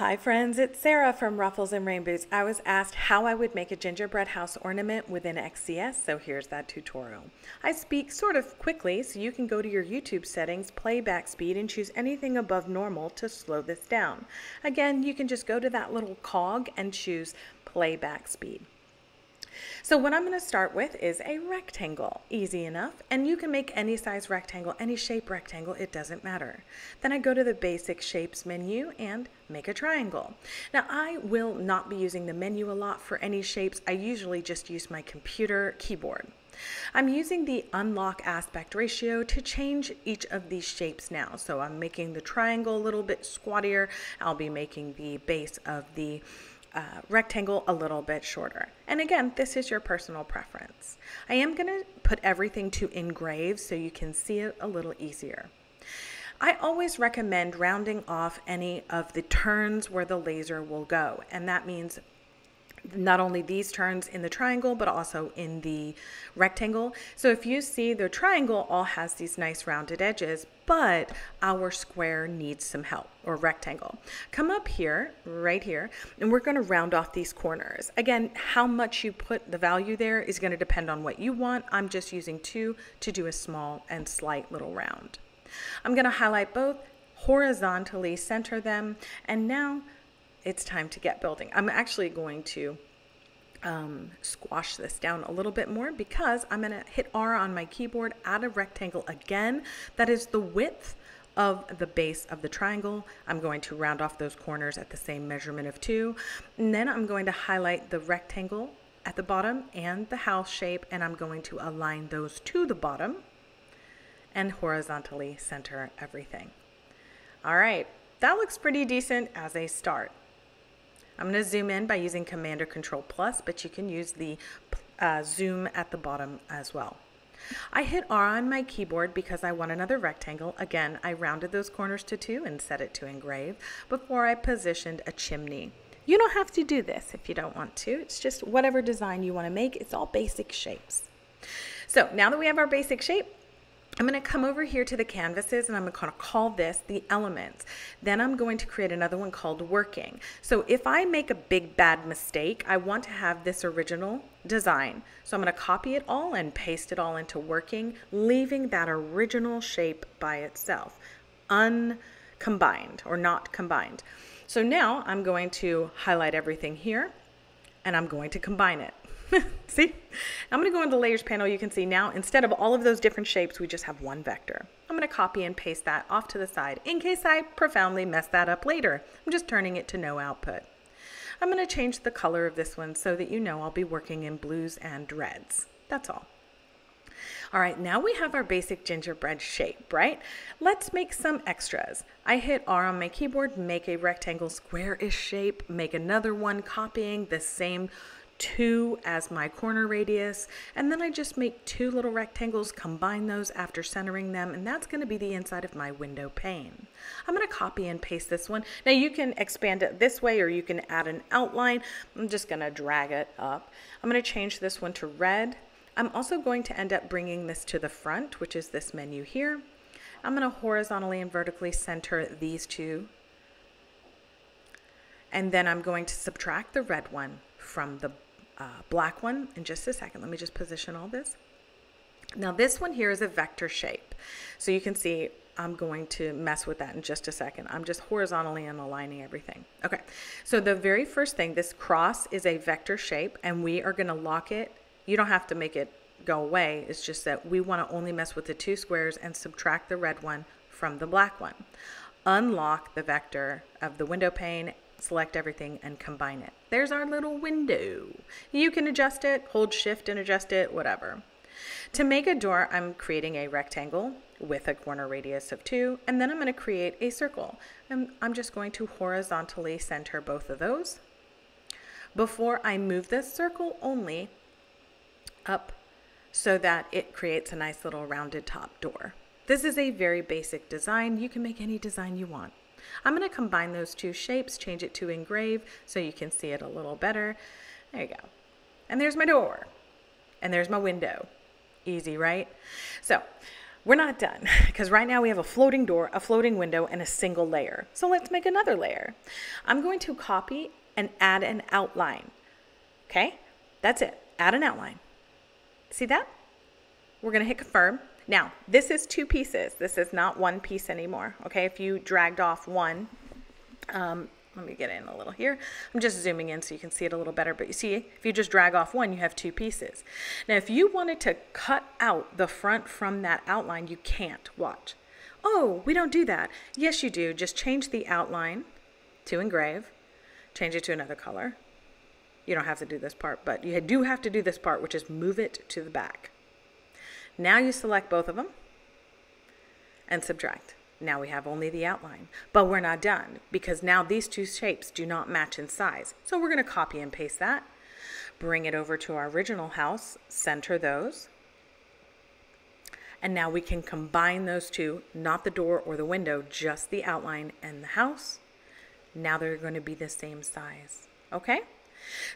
Hi friends, it's Sarah from Ruffles and Rain Boots. I was asked how I would make a gingerbread house ornament within XCS, so here's that tutorial. I speak sort of quickly, so you can go to your YouTube settings, playback speed, and choose anything above normal to slow this down. Again, you can just go to that little cog and choose playback speed. So what I'm going to start with is a rectangle. Easy enough. And you can make any size rectangle, any shape rectangle, it doesn't matter. Then I go to the basic shapes menu and make a triangle. Now I will not be using the menu a lot for any shapes. I usually just use my computer keyboard. I'm using the unlock aspect ratio to change each of these shapes now. So I'm making the triangle a little bit squattier. I'll be making the base of the uh, rectangle a little bit shorter. And again, this is your personal preference. I am going to put everything to engrave so you can see it a little easier. I always recommend rounding off any of the turns where the laser will go, and that means not only these turns in the triangle, but also in the rectangle. So if you see the triangle all has these nice rounded edges, but our square needs some help or rectangle. Come up here, right here, and we're gonna round off these corners. Again, how much you put the value there is gonna depend on what you want. I'm just using two to do a small and slight little round. I'm gonna highlight both, horizontally center them, and now it's time to get building. I'm actually going to um, squash this down a little bit more because I'm going to hit R on my keyboard, add a rectangle again. That is the width of the base of the triangle. I'm going to round off those corners at the same measurement of two. And then I'm going to highlight the rectangle at the bottom and the house shape, and I'm going to align those to the bottom and horizontally center everything. All right, that looks pretty decent as a start. I'm going to zoom in by using Command or Control Plus, but you can use the uh, zoom at the bottom as well. I hit R on my keyboard because I want another rectangle. Again, I rounded those corners to two and set it to engrave before I positioned a chimney. You don't have to do this if you don't want to. It's just whatever design you want to make. It's all basic shapes. So now that we have our basic shape, I'm going to come over here to the canvases and I'm going to call this the elements. Then I'm going to create another one called working. So if I make a big bad mistake, I want to have this original design. So I'm going to copy it all and paste it all into working, leaving that original shape by itself, uncombined or not combined. So now I'm going to highlight everything here and I'm going to combine it. see? I'm going to go in the layers panel. You can see now instead of all of those different shapes, we just have one vector. I'm going to copy and paste that off to the side in case I profoundly mess that up later. I'm just turning it to no output. I'm going to change the color of this one so that you know I'll be working in blues and reds. That's all. All right, now we have our basic gingerbread shape, right? Let's make some extras. I hit R on my keyboard, make a rectangle square-ish shape, make another one copying the same two as my corner radius, and then I just make two little rectangles, combine those after centering them, and that's gonna be the inside of my window pane. I'm gonna copy and paste this one. Now you can expand it this way or you can add an outline. I'm just gonna drag it up. I'm gonna change this one to red. I'm also going to end up bringing this to the front, which is this menu here. I'm gonna horizontally and vertically center these two. And then I'm going to subtract the red one from the uh, black one in just a second. Let me just position all this. Now this one here is a vector shape. So you can see I'm going to mess with that in just a second. I'm just horizontally and aligning everything. Okay, so the very first thing, this cross is a vector shape and we are gonna lock it. You don't have to make it go away. It's just that we wanna only mess with the two squares and subtract the red one from the black one. Unlock the vector of the window pane select everything and combine it. There's our little window. You can adjust it, hold shift and adjust it, whatever. To make a door, I'm creating a rectangle with a corner radius of two, and then I'm gonna create a circle. And I'm just going to horizontally center both of those. Before I move this circle only up so that it creates a nice little rounded top door. This is a very basic design. You can make any design you want. I'm going to combine those two shapes, change it to engrave so you can see it a little better. There you go. And there's my door. And there's my window. Easy, right? So we're not done because right now we have a floating door, a floating window, and a single layer. So let's make another layer. I'm going to copy and add an outline. Okay, that's it. Add an outline. See that? We're going to hit confirm. Now, this is two pieces. This is not one piece anymore. Okay, if you dragged off one, um, let me get in a little here. I'm just zooming in so you can see it a little better. But you see, if you just drag off one, you have two pieces. Now, if you wanted to cut out the front from that outline, you can't. Watch. Oh, we don't do that. Yes, you do. Just change the outline to engrave. Change it to another color. You don't have to do this part, but you do have to do this part, which is move it to the back. Now you select both of them and subtract. Now we have only the outline, but we're not done because now these two shapes do not match in size. So we're going to copy and paste that, bring it over to our original house, center those, and now we can combine those two, not the door or the window, just the outline and the house. Now they're going to be the same size. Okay?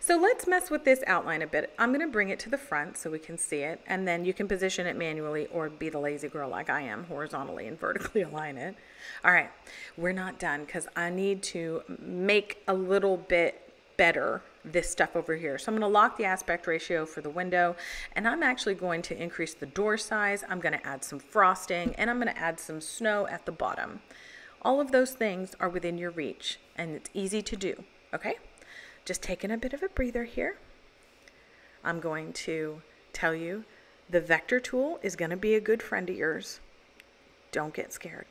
So let's mess with this outline a bit. I'm going to bring it to the front so we can see it, and then you can position it manually or be the lazy girl like I am, horizontally and vertically align it. All right, we're not done because I need to make a little bit better this stuff over here. So I'm going to lock the aspect ratio for the window and I'm actually going to increase the door size. I'm going to add some frosting and I'm going to add some snow at the bottom. All of those things are within your reach and it's easy to do. Okay. Just taking a bit of a breather here. I'm going to tell you the vector tool is going to be a good friend of yours. Don't get scared.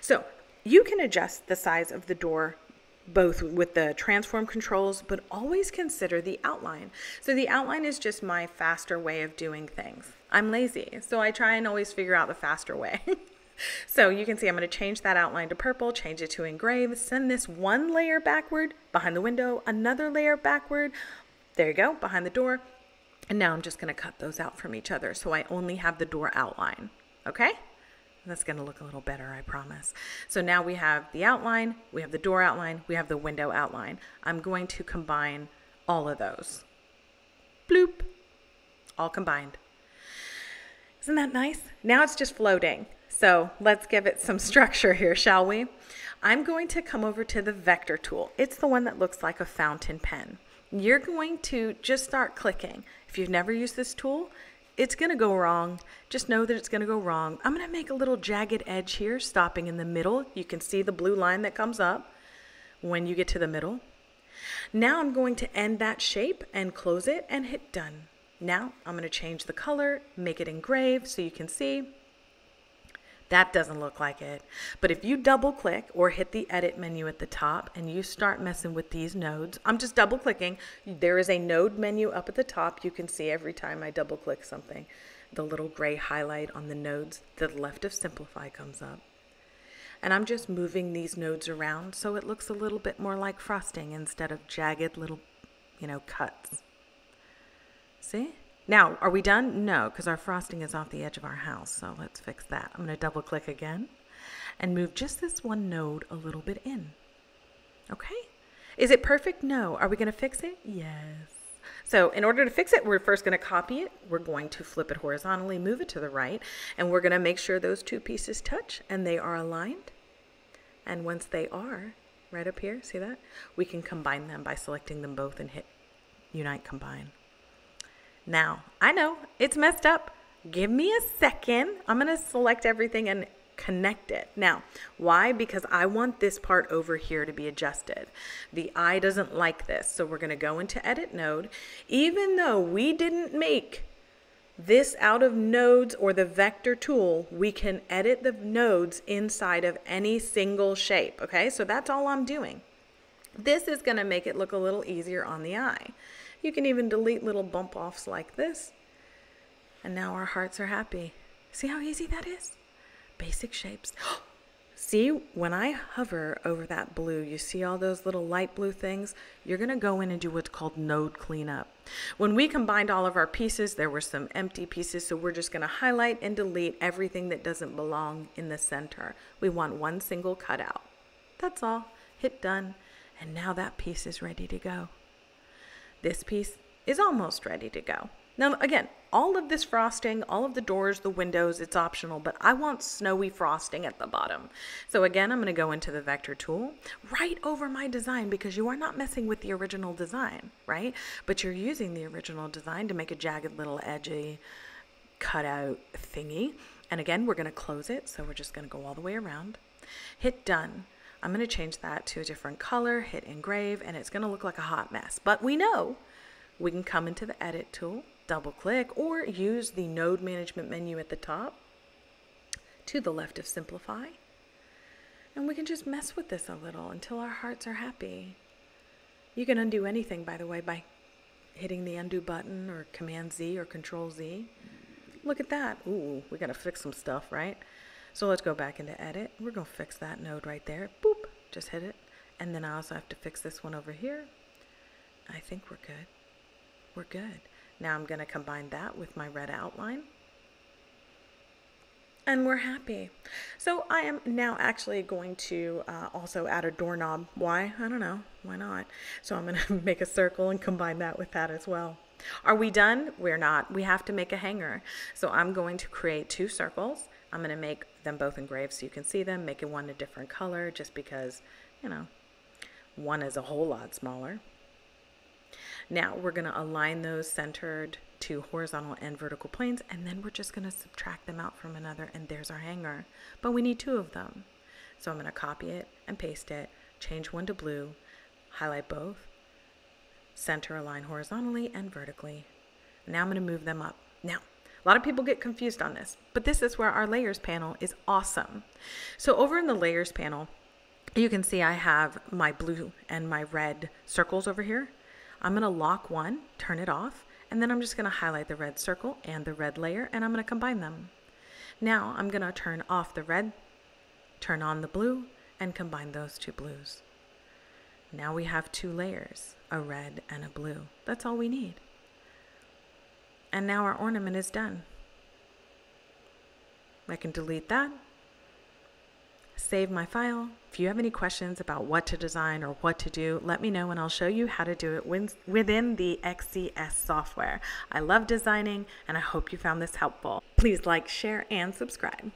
So you can adjust the size of the door both with the transform controls, but always consider the outline. So the outline is just my faster way of doing things. I'm lazy, so I try and always figure out the faster way. So you can see I'm going to change that outline to purple, change it to engrave, send this one layer backward behind the window, another layer backward. There you go, behind the door. And now I'm just going to cut those out from each other so I only have the door outline. Okay? That's going to look a little better, I promise. So now we have the outline, we have the door outline, we have the window outline. I'm going to combine all of those. Bloop. All combined. Isn't that nice? Now it's just floating. So let's give it some structure here, shall we? I'm going to come over to the vector tool. It's the one that looks like a fountain pen. You're going to just start clicking. If you've never used this tool, it's going to go wrong. Just know that it's going to go wrong. I'm going to make a little jagged edge here, stopping in the middle. You can see the blue line that comes up when you get to the middle. Now I'm going to end that shape and close it and hit done. Now I'm going to change the color, make it engrave so you can see. That doesn't look like it. But if you double click or hit the edit menu at the top and you start messing with these nodes, I'm just double clicking. There is a node menu up at the top. You can see every time I double click something, the little gray highlight on the nodes to the left of simplify comes up. And I'm just moving these nodes around so it looks a little bit more like frosting instead of jagged little, you know, cuts. See? Now, are we done? No, because our frosting is off the edge of our house. So let's fix that. I'm going to double click again and move just this one node a little bit in. Okay. Is it perfect? No. Are we going to fix it? Yes. So in order to fix it, we're first going to copy it. We're going to flip it horizontally, move it to the right, and we're going to make sure those two pieces touch and they are aligned. And once they are, right up here, see that? We can combine them by selecting them both and hit Unite Combine. Now, I know it's messed up. Give me a second. I'm going to select everything and connect it. Now, why? Because I want this part over here to be adjusted. The eye doesn't like this. So we're going to go into edit node. Even though we didn't make this out of nodes or the vector tool, we can edit the nodes inside of any single shape. Okay, so that's all I'm doing. This is going to make it look a little easier on the eye. You can even delete little bump offs like this. And now our hearts are happy. See how easy that is? Basic shapes. see, when I hover over that blue, you see all those little light blue things? You're going to go in and do what's called node cleanup. When we combined all of our pieces, there were some empty pieces, so we're just going to highlight and delete everything that doesn't belong in the center. We want one single cutout. That's all. Hit done. And now that piece is ready to go. This piece is almost ready to go. Now, again, all of this frosting, all of the doors, the windows, it's optional, but I want snowy frosting at the bottom. So again, I'm going to go into the vector tool right over my design because you are not messing with the original design, right? But you're using the original design to make a jagged little edgy cutout thingy. And again, we're going to close it. So we're just going to go all the way around. Hit done. I'm going to change that to a different color, hit engrave, and it's going to look like a hot mess. But we know we can come into the edit tool double click or use the node management menu at the top to the left of simplify. And we can just mess with this a little until our hearts are happy. You can undo anything, by the way, by hitting the undo button or Command Z or Control Z. Look at that. Ooh, we gotta fix some stuff, right? So let's go back into edit. We're gonna fix that node right there. Boop, just hit it. And then I also have to fix this one over here. I think we're good. We're good. Now I'm going to combine that with my red outline. And we're happy. So I am now actually going to uh, also add a doorknob. Why? I don't know. Why not? So I'm going to make a circle and combine that with that as well. Are we done? We're not. We have to make a hanger. So I'm going to create two circles. I'm going to make them both engraved so you can see them, making one a different color just because, you know, one is a whole lot smaller. Now we're going to align those centered to horizontal and vertical planes, and then we're just going to subtract them out from another, and there's our hanger. But we need two of them. So I'm going to copy it and paste it, change one to blue, highlight both, center align horizontally and vertically. Now I'm going to move them up. Now, a lot of people get confused on this, but this is where our layers panel is awesome. So over in the layers panel, you can see I have my blue and my red circles over here. I'm going to lock one, turn it off, and then I'm just going to highlight the red circle and the red layer, and I'm going to combine them. Now I'm going to turn off the red, turn on the blue, and combine those two blues. Now we have two layers, a red and a blue. That's all we need. And now our ornament is done. I can delete that save my file. If you have any questions about what to design or what to do, let me know and I'll show you how to do it within the XCS software. I love designing and I hope you found this helpful. Please like, share, and subscribe.